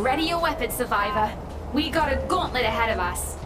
Ready your weapon, survivor. We got a gauntlet ahead of us.